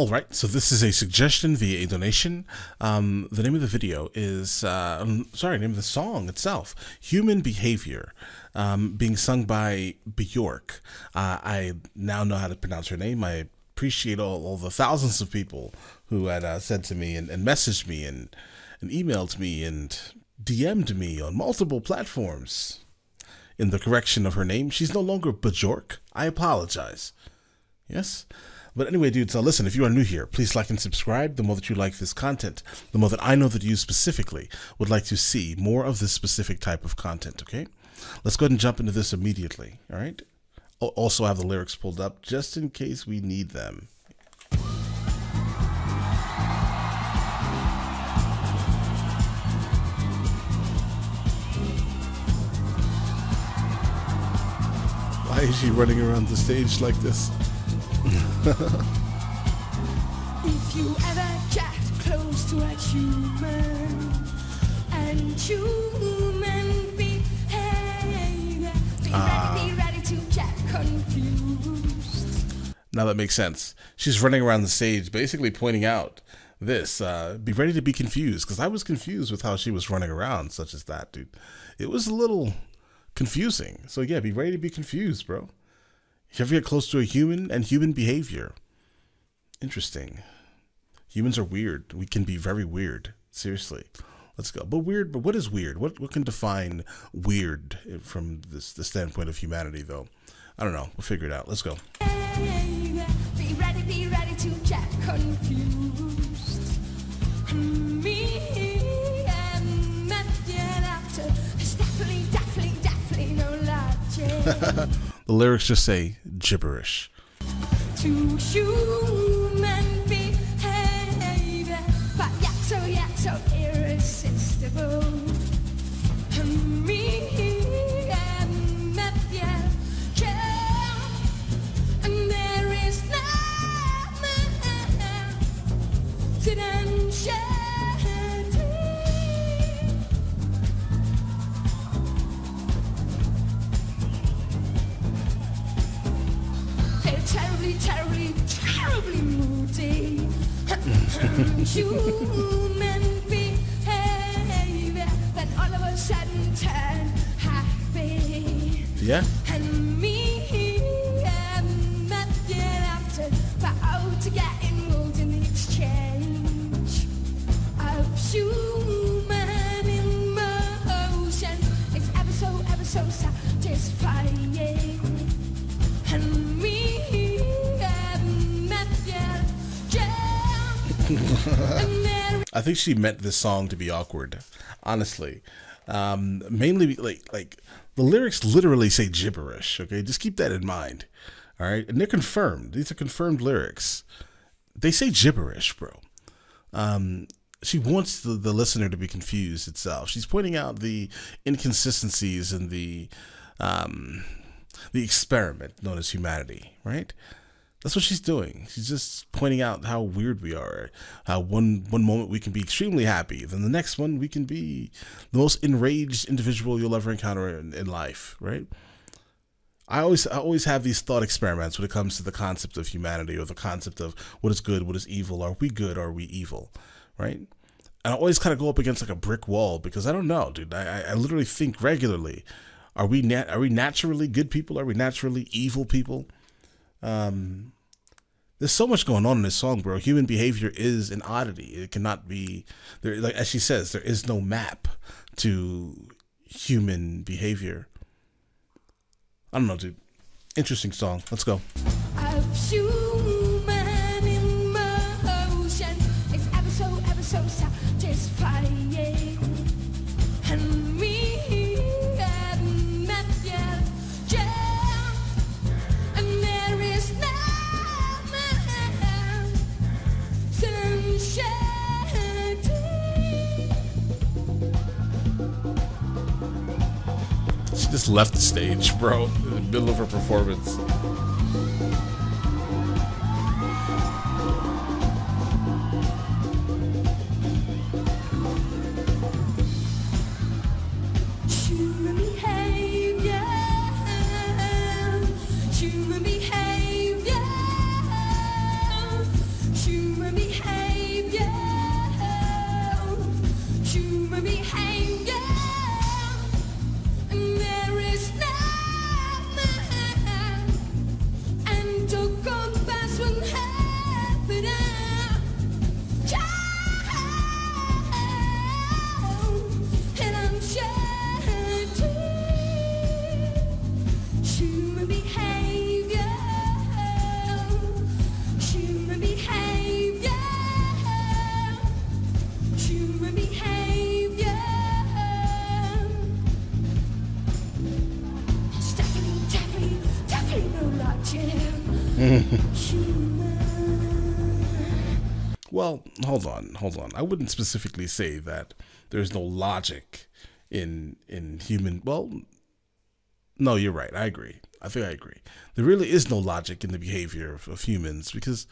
All right, so this is a suggestion via a donation. Um, the name of the video is, uh, um, sorry, name of the song itself, Human Behavior, um, being sung by Bjork. Uh, I now know how to pronounce her name. I appreciate all, all the thousands of people who had uh, said to me and, and messaged me and, and emailed me and DM'd me on multiple platforms in the correction of her name. She's no longer Bjork. I apologize. Yes? But anyway, dudes, so listen, if you are new here, please like and subscribe. The more that you like this content, the more that I know that you specifically would like to see more of this specific type of content, okay? Let's go ahead and jump into this immediately, all right? Also, I have the lyrics pulled up just in case we need them. Why is she running around the stage like this? if you ever get close to a human and human behavior, be Ah. ready, be ready to get confused. Now that makes sense. She's running around the stage, basically pointing out this. Uh, be ready to be confused, because I was confused with how she was running around, such as that, dude. It was a little confusing. So yeah, be ready to be confused, bro. You ever get close to a human and human behavior? Interesting. Humans are weird. We can be very weird. Seriously. Let's go. But weird, but what is weird? What what can define weird eh, from this the standpoint of humanity though? I don't know. We'll figure it out. Let's go. Behavior, Be ready, be ready to get confused. Me and Matthew after, there's definitely, definitely, definitely no logic. The lyrics just say gibberish. Human behavior, then all of a sudden turn happy. I think she meant this song to be awkward, honestly. Um, mainly like like the lyrics literally say gibberish. Okay, just keep that in mind. All right, and they're confirmed. These are confirmed lyrics. They say gibberish, bro. Um, she wants the, the listener to be confused itself. She's pointing out the inconsistencies in the um, the experiment known as humanity. Right. That's what she's doing. She's just pointing out how weird we are. How one one moment we can be extremely happy, then the next one we can be the most enraged individual you'll ever encounter in, in life, right? I always I always have these thought experiments when it comes to the concept of humanity or the concept of what is good, what is evil. Are we good? Are we evil? Right? And I always kind of go up against like a brick wall because I don't know, dude. I, I- literally think regularly: Are we nat- are we naturally good people? Are we naturally evil people? Um, there's so much going on in this song, bro. Human behavior is an oddity. It cannot be there. Like as she says, there is no map to human behavior. I don't know, dude. Interesting song. Let's go. Left the stage, bro, in the middle of her performance. Well, hold on, hold on. I wouldn't specifically say that there's no logic in in human. Well, no, you're right. I agree. I think I agree. There really is no logic in the behavior of, of humans because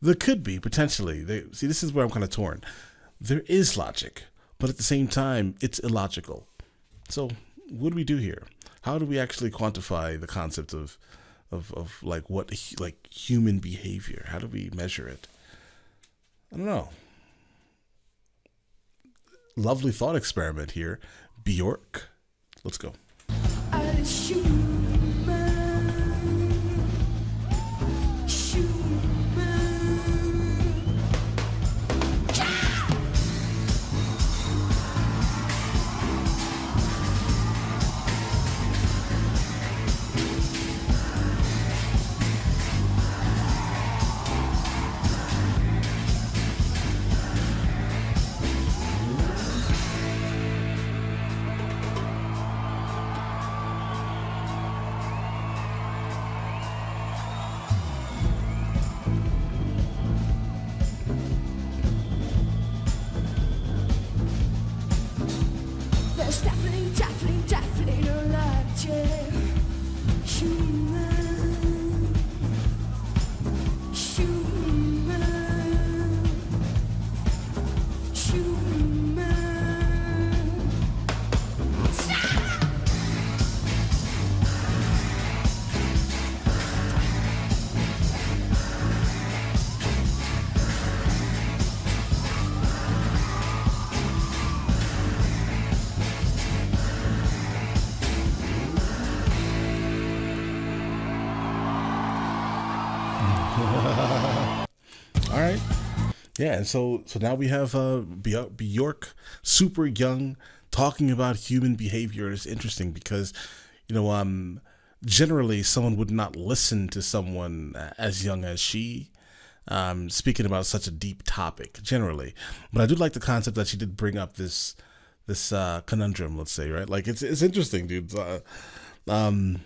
there could be potentially. They, see, this is where I'm kind of torn. There is logic, but at the same time, it's illogical. So, what do we do here? How do we actually quantify the concept of of, of like what like human behavior? How do we measure it? I don't know. Lovely thought experiment here. Bjork. Let's go. Yeah, and so so now we have uh Bj- Bjork, super young, talking about human behavior. It's interesting because, you know, um, generally someone would not listen to someone as young as she, um, speaking about such a deep topic. Generally, but I do like the concept that she did bring up this this uh, conundrum. Let's say, right? Like it's it's interesting, dude. Uh, um,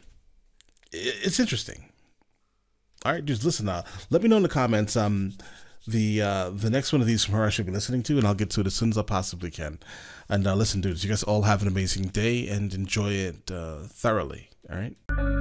it's interesting. All right, dudes, listen. Uh, let me know in the comments. Um, the uh, the next one of these from her I should be listening to, and I'll get to it as soon as I possibly can. And uh, listen, dudes, you guys all have an amazing day and enjoy it uh, thoroughly. All right.